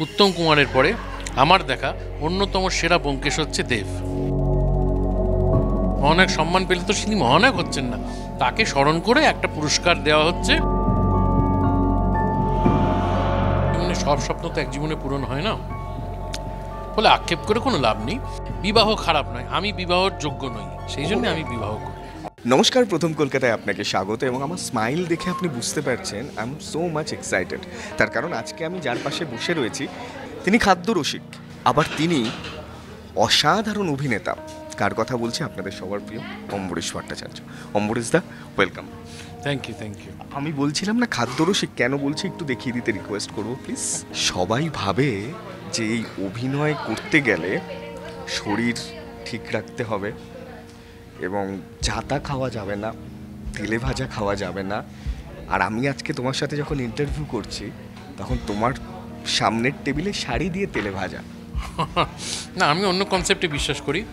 উত্তম কুমারের পরে আমার দেখা অন্যতম সেরা ব্যোমকেশ হচ্ছে দেব। মহানায়ক সম্মান পেলে তো তিনি মহানায়ক হচ্ছেন না। তাকে স্মরণ করে একটা পুরস্কার দেওয়া হচ্ছে। জীবনে সব স্বপ্ন তো এক জীবনে পূরণ হয় না। বলে আক্ষেপ করে কোনো লাভ নেই। বিবাহ খারাপ নয়। আমি বিবাহর যোগ্য নই। সেই জন্য আমি বিবাহ করি। নমস্কার প্রথম কলকাতায় আপনাকে স্বাগত এবং আমার স্মাইল দেখে আপনি বুঝতে পারছেন I am so much excited তার কারণ আজকে আমি যার পাশে বসে রয়েছি তিনি খাদ্য রসিক আবার তিনি অসাধারণ অভিনেতা। কার কথা বলছি? আপনাদের সবার প্রিয় Ambarish Bhattacharya. Ambarish da welcome thank you thank you আমি বলছিলাম না খাদ্য রসিক কেন বলছি? একটু দেখিয়ে দিতে রিকোয়েস্ট করব প্লিজ সবাই ভাবে যে এই অভিনয় করতে গেলে শরীর ঠিক রাখতে হবে। এবং জাতা খাওয়া যাবে না তেলে ভাজা খাওয়া যাবে না। আর আমি আজকে তোমার সাথে যখন ইন্টারভিউ করছি তখন তোমার সামনের টেবিলে শাড়ি দিয়ে তেলে ভাজা। না আমি অন্য কনসেপ্টে বিশ্বাস করি।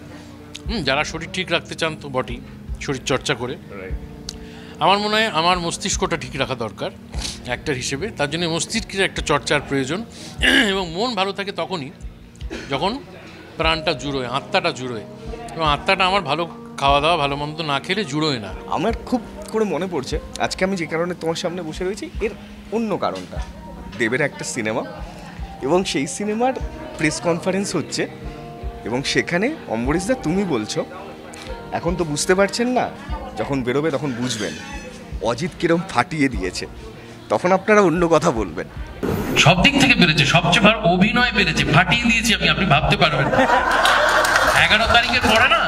যারা শরীর ঠিক রাখতে চান তো বটেই শরীর চর্চা করে। আমার মনে হয় আমার মস্তিষ্কটা ঠিক রাখা দরকার অ্যাক্টর হিসেবে। তার জন্য মস্তিষ্কের একটা চর্চার প্রয়োজন। এবং মন ভালো থাকে তখনই যখন প্রাণটা জুড়োয় আত্মাটা জুড়োয়। এবং আত্মাটা আমার ভালো খাওয়া দাওয়া ভালো মন্দ না খেলে জুড়োয় না। আমার খুব করে মনে পড়ছে আজকে আমি যে কারণে তোমার সামনে বসে রয়েছি এর অন্য কারণটা। দেবের একটা সিনেমা এবং সেই সিনেমার প্রেস কনফারেন্স হচ্ছে এবং সেখানে অম্বরীশদা তুমি বলছো এখন তো বুঝতে পারছেন না যখন বেরোবে তখন বুঝবেন। অজিত কিরম ফাটিয়ে দিয়েছে তখন আপনারা অন্য কথা বলবেন। সব দিক থেকে বেড়েছে সবচেয়ে ভালো অভিনয় বেড়েছে ফাটিয়ে দিয়েছি আমি আপনি ভাবতে পারবেন এগারো তারিখের পরে না?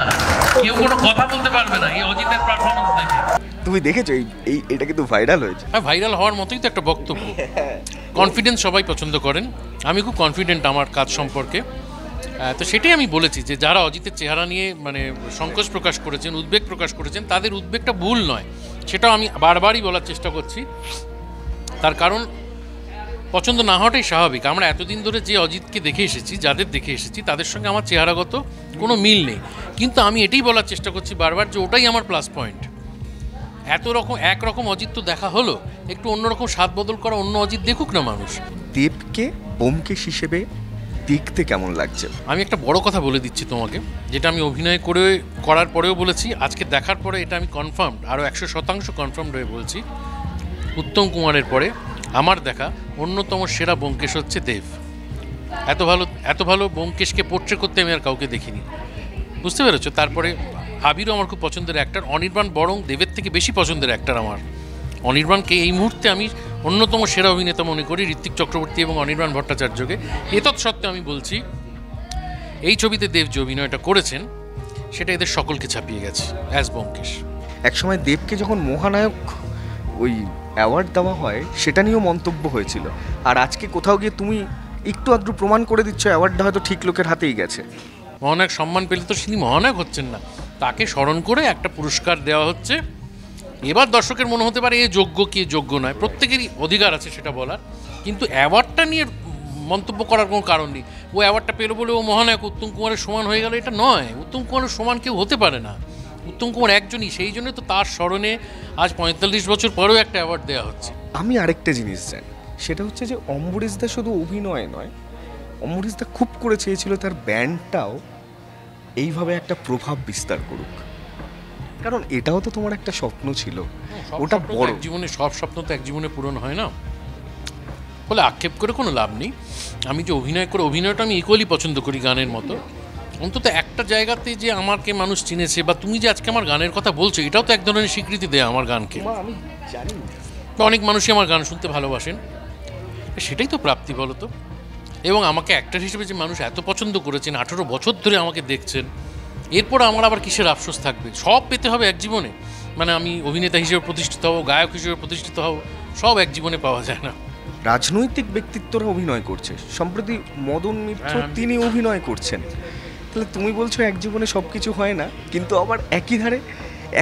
কেউ কোনো কথা বলতে পারবে না এই অজিতের পারফরমেন্স দেখে। তুমি দেখেছ এই এই এটা কিন্তু ভাইরাল হয়েছে। হ্যাঁ ভাইরাল হওয়ার মতোই তো একটা বক্তব্য। কনফিডেন্স সবাই পছন্দ করেন। আমি খুব কনফিডেন্ট আমার কাজ সম্পর্কে। তো সেটাই আমি বলেছি যে যারা অজিতের চেহারা নিয়ে মানে সংকোচ প্রকাশ করেছেন উদ্বেগ প্রকাশ করেছেন তাদের উদ্বেগটা ভুল নয়। সেটাও আমি বারবারই বলার চেষ্টা করছি। তার কারণ পছন্দ না হওয়াটাই স্বাভাবিক। আমরা এতদিন ধরে যে অজিতকে দেখে এসেছি যাদের দেখে এসেছি তাদের সঙ্গে আমার চেহারাগত কোনো মিল নেই। কিন্তু আমি এটাই বলার চেষ্টা করছি বারবার যে ওটাই আমার প্লাস পয়েন্ট এত রকম একরকম অজিত তো দেখা হলো একটু অন্যরকম স্বাদ বদল করা অন্য অজিত দেখুক না মানুষ। দেবকে বোমকেশ হিসেবে দেখতে কেমন লাগছে? আমি একটা বড় কথা বলে দিচ্ছি তোমাকে যেটা আমি অভিনয় করে করার পরেও বলেছি আজকে দেখার পরে এটা আমি কনফার্ম আরও একশো শতাংশ কনফার্ম হয়ে বলছি। উত্তম কুমারের পরে আমার দেখা অন্যতম সেরা ব্যোমকেশ হচ্ছে দেব। এত ভালো এত ভালো ব্যোমকেশকে পোট্রে করতে আমি আর কাউকে দেখিনি। বুঝতে পেরেছ? তারপরে আবিরও আমার খুব পছন্দের অ্যাক্টার অনির্বাণ বরং দেবের থেকে বেশি পছন্দের অ্যাক্টার আমার। অনির্বাণকে এই মুহূর্তে আমি অন্যতম সেরা অভিনেতা মনে করি ঋত্বিক চক্রবর্তী এবং অনির্বাণ ভট্টাচার্যকে। এতৎ সত্ত্বেও আমি বলছি, এই ছবিতে দেব যে অভিনয়টা করেছেন, সেটা এদের সকলকে ছাপিয়ে গেছে অ্যাজ ব্যোমকেশ। একসময় দেবকে যখন মহানায়ক ওই অ্যাওয়ার্ড দেওয়া হয়, সেটা নিয়েও মন্তব্য হয়েছিল। আর আজকে কোথাও গিয়ে তুমি একটু আধটু প্রমাণ করে দিচ্ছ, অ্যাওয়ার্ডটা হয়তো ঠিক লোকের হাতেই গেছে। মহানায়ক সম্মান পেলে তো তিনি মহানায়ক হচ্ছেন না। তাকে স্মরণ করে একটা পুরস্কার দেওয়া হচ্ছে। এবার দর্শকের মনে হতে পারে, এ যোগ্য কি যোগ্য নয়। প্রত্যেকেরই অধিকার আছে সেটা বলার। কিন্তু অ্যাওয়ার্ডটা নিয়ে মন্তব্য করার কোনো কারণ নেই। ও অ্যাওয়ার্ডটা পেল বলে ও মহানায়ক উত্তম কুমারের সমান হয়ে গেল, এটা নয়। উত্তম কুমারের সমান কেউ হতে পারে না। উত্তম কুমার একজনই সেই জন্য তো তার স্মরণে আজ পঁয়তাল্লিশ বছর পরেও একটা অ্যাওয়ার্ড দেওয়া হচ্ছে। আমি আরেকটা জিনিস জানি সেটা হচ্ছে যে অম্বরীশদা শুধু অভিনয় নয় অম্বরীশদা খুব করে চেয়েছিল তার ব্যান্ডটাও এইভাবে একটা প্রভাব বিস্তার করুক। কারণ এটাও তো তোমার একটা স্বপ্ন ছিল ওটা বড়। এক জীবনে সব স্বপ্ন তো এক জীবনে পূরণ হয় না। বলে আক্ষেপ করে কোনো লাভ নেই। আমি যে অভিনয় করে অভিনয়টা আমি ইকুয়ালি পছন্দ করি গানের মতো। অন্তত একটা জায়গাতে যে আমাকে মানুষ চিনেছে বা তুমি যে আজকে আমার গানের কথা বলছো এটাও তো এক ধরনের স্বীকৃতি দেয় আমার গানকে। আমি জানি তো অনেক মানুষই আমার গান শুনতে ভালোবাসেন। সেটাই তো প্রাপ্তি বলো তো এবং আমাকে অ্যাক্টর হিসেবে যে মানুষ এত পছন্দ করেছেন আঠেরো বছর ধরে আমাকে দেখছেন এরপর আমার আবার কিসের আফসোস থাকবে? সব পেতে হবে এক জীবনে। মানে আমি অভিনেতা হিসেবে প্রতিষ্ঠিত হব গায়ক হিসেবে প্রতিষ্ঠিত হব সব এক জীবনে পাওয়া যায় না। রাজনৈতিক ব্যক্তিত্বরা অভিনয় করছে। সম্প্রতি মদন মিত্র হ্যাঁ, তিনি অভিনয় করছেন। তাহলে তুমি বলছো এক জীবনে সব কিছু হয় না কিন্তু আবার একই ধারে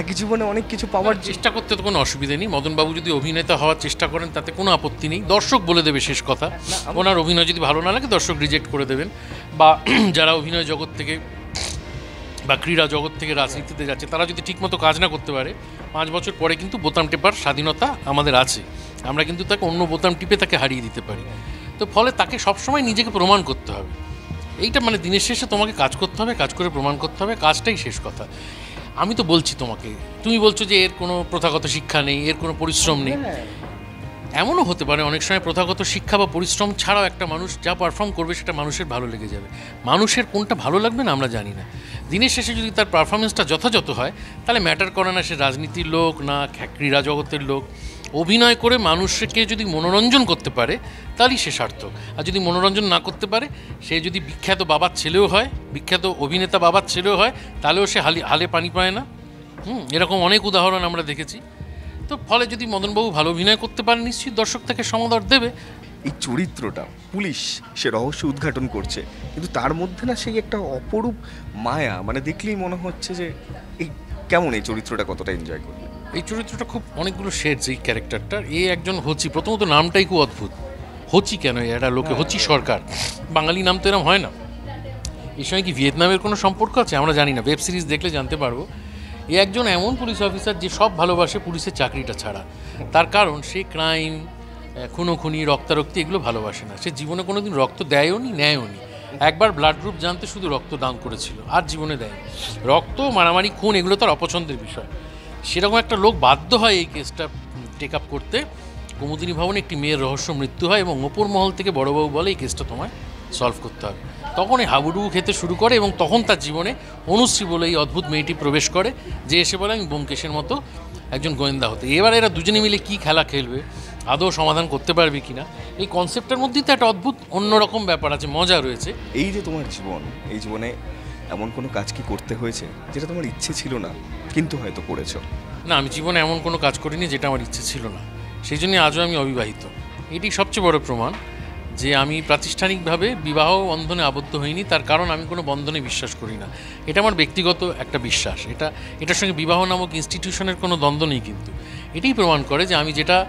এক জীবনে অনেক কিছু পাওয়ার চেষ্টা করতে তো কোনো অসুবিধা নেই। মদনবাবু যদি অভিনেতা হওয়ার চেষ্টা করেন তাতে কোনো আপত্তি নেই। দর্শক বলে দেবে শেষ কথা। ওনার অভিনয় যদি ভালো না লাগে দর্শক রিজেক্ট করে দেবেন। বা যারা অভিনয় জগৎ থেকে বা ক্রীড়া জগৎ থেকে রাজনীতিতে যাচ্ছে তারা যদি ঠিকমতো কাজ না করতে পারে পাঁচ বছর পরে কিন্তু বোতাম টেপার স্বাধীনতা আমাদের আছে। আমরা কিন্তু তাকে অন্য বোতাম টিপে তাকে হারিয়ে দিতে পারি। তো ফলে তাকে সবসময় নিজেকে প্রমাণ করতে হবে। এইটা মানে দিনের শেষে তোমাকে কাজ করতে হবে কাজ করে প্রমাণ করতে হবে কাজটাই শেষ কথা। আমি তো বলছি তোমাকে তুমি বলছো যে এর কোনো প্রথাগত শিক্ষা নেই এর কোনো পরিশ্রম নেই। এমনও হতে পারে অনেক সময় প্রথাগত শিক্ষা বা পরিশ্রম ছাড়াও একটা মানুষ যা পারফর্ম করবে সেটা মানুষের ভালো লেগে যাবে। মানুষের কোনটা ভালো লাগবে না আমরা জানি না। দিনের শেষে যদি তার পারফরমেন্সটা যথাযথ হয় তাহলে ম্যাটার করে না সে রাজনীতির লোক না ক্রীড়া জগতের লোক। অভিনয় করে মানুষকে যদি মনোরঞ্জন করতে পারে, তাহলেই সে সার্থক। আর যদি মনোরঞ্জন না করতে পারে, সে যদি বিখ্যাত বাবার ছেলেও হয়, বিখ্যাত অভিনেতা বাবার ছেলেও হয়, তাহলেও সে হালি হালে পানি পায় না। হুম, এরকম অনেক উদাহরণ আমরা দেখেছি। তো ফলে যদি মদনবাবু ভালো অভিনয় করতে পারে নিশ্চয়ই দর্শক তাকে সমাদর দেবে। এই চরিত্রটা, পুলিশ, সে রহস্য উদ্ঘাটন করছে, কিন্তু তার মধ্যে না সেই একটা অপরূপ মায়া মানে দেখলেই মনে হচ্ছে যে, এই কেমন এই চরিত্রটা কতটা এনজয় করবে এই চরিত্রটা খুব অনেকগুলো শেডস এই ক্যারেক্টারটার এ একজন হচি প্রথমত নামটাই খুব অদ্ভুত। হচি কেন এটা লোকে হচি সরকার। বাঙালি নাম তো এরম হয় না। এই সময় কি ভিয়েতনামের কোনো সম্পর্ক আছে? আমরা জানি না। ওয়েব সিরিজ দেখলে জানতে পারব। এ একজন এমন পুলিশ অফিসার যে সব ভালোবাসে পুলিশের চাকরিটা ছাড়া। তার কারণ সে ক্রাইম খুনোখুনি রক্তারক্তি এগুলো ভালোবাসে না। সে জীবনে কোনো দিন রক্ত দেয়ও নি নেয়ও নি। একবার ব্লাড গ্রুপ জানতে শুধু রক্ত দান করেছিল আর জীবনে দেয় রক্ত মারামারি খুন এগুলো তার অপছন্দের বিষয়। সেরকম একটা লোক বাধ্য হয় এই কেসটা টেক আপ করতে। কুমুদিনী ভবনে একটি মেয়ের রহস্য মৃত্যু হয় এবং ওপর মহল থেকে বড়বাবু বলে এই কেসটা তোমায় সলভ করতে হবে। তখন এই হাবুডুবু খেতে শুরু করে এবং তখন তার জীবনে অনুশ্রী বলে এই অদ্ভুত মেয়েটি প্রবেশ করে, যে এসে বলে, আমি ব্যোমকেশের মতো একজন গোয়েন্দা হতে। এবার এরা দুজনে মিলে কি খেলা খেলবে, আদৌ সমাধান করতে পারবে কিনা, এই কনসেপ্টের মধ্যেই তো একটা অদ্ভুত অন্যরকম ব্যাপার আছে, মজা রয়েছে। এই যে তোমার জীবন, এই জীবনে এমন কোনো কাজ কি করতে হয়েছে, যেটা তোমার ইচ্ছে ছিল না? কিন্তু হয়তো করেছ। না, আমি জীবনে এমন কোনো কাজ করিনি যেটা আমার ইচ্ছে ছিল না। সেই জন্য আজও আমি অবিবাহিত। এটি সবচেয়ে বড় প্রমাণ যে আমি প্রাতিষ্ঠানিকভাবে বিবাহ বন্ধনে আবদ্ধ হইনি, তার কারণ আমি কোনো বন্ধনে বিশ্বাস করি না। এটা আমার ব্যক্তিগত একটা বিশ্বাস। এটা, এটার সঙ্গে বিবাহ নামক ইনস্টিটিউশনের কোনো দ্বন্দ্ব নেই কিন্তু। এটাই প্রমাণ করে যে আমি যেটা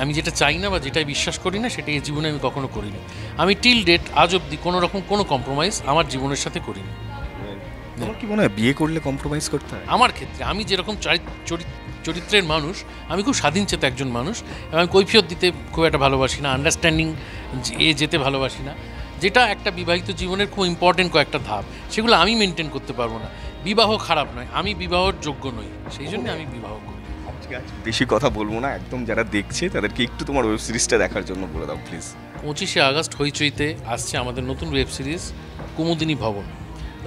আমি যেটা চাই না বা যেটাই বিশ্বাস করি না সেটাই জীবনে আমি কখনো করিনি। আমি টিল ডেট আজ অবধি কোনো রকম কোনো কম্প্রোমাইজ আমার জীবনের সাথে করিনি। তোমার কি মনে হয় বিয়ে করলে কম্প্রোমাইজ করতে হয়? আমার ক্ষেত্রে আমি যেরকম চারি- চরি- চরিত্রের মানুষ আমি খুব স্বাধীন স্বাধীনচেতা একজন মানুষ এবং আমি কৈফিয়ত দিতে খুব একটা ভালোবাসি না আন্ডারস্ট্যান্ডিং এ যেতে ভালোবাসি না। যেটা একটা বিবাহিত জীবনের খুব ইম্পর্টেন্ট কয়েকটা ধাপ সেগুলো আমি মেনটেন করতে পারব না। বিবাহ খারাপ নয় আমি বিবাহর যোগ্য নই সেই জন্য আমি বিবাহ করি। বেশি কথা বলব না একদম যারা দেখছে তাদেরকে একটু তোমার ওয়েব সিরিজটা দেখার জন্য বলে দাও প্লিজ পঁচিশে আগস্ট হইচইতে আসছে আমাদের নতুন ওয়েব সিরিজ কুমুদিনী ভবন।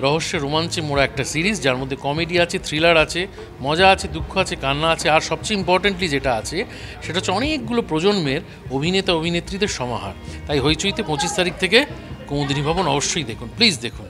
রহস্যের রোমাঞ্চে মোড়া একটা সিরিজ, যার মধ্যে কমেডি আছে, থ্রিলার আছে, মজা আছে, দুঃখ আছে, কান্না আছে, আর সবচেয়ে ইম্পর্টেন্টলি যেটা আছে, সেটা হচ্ছে অনেকগুলো প্রজন্মের অভিনেতা অভিনেত্রীদের সমাহার। তাই হইচইতে পঁচিশ তারিখ থেকে কুমুদিনী ভবন অবশ্যই দেখুন প্লিজ দেখুন।